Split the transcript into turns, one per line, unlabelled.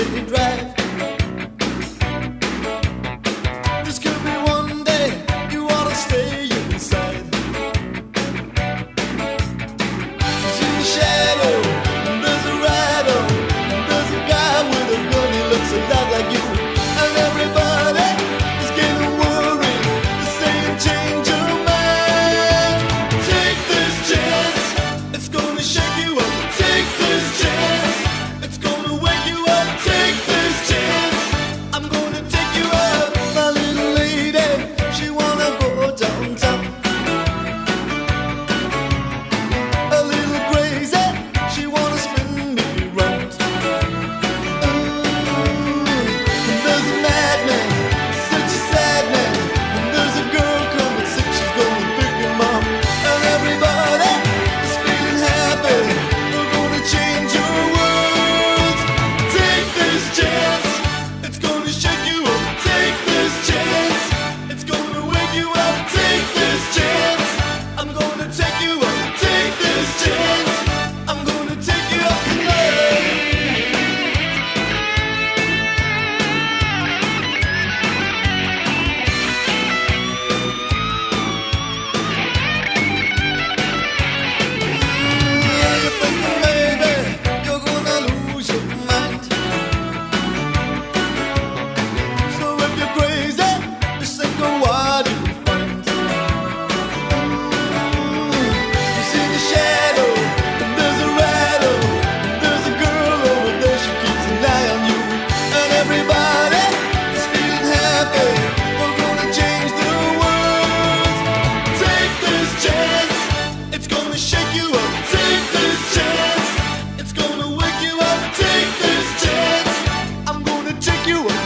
let drive. you.